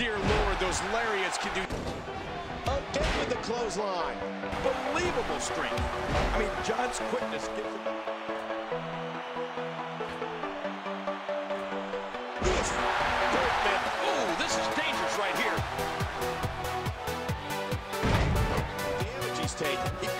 Dear Lord, those lariats can do Again with the clothesline. unbelievable strength. I mean, John's quickness gives him... Ooh, this is dangerous right here. Damage he's taken. Keep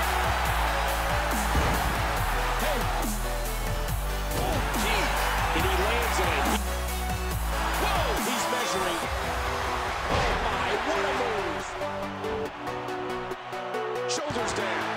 Shoulders down.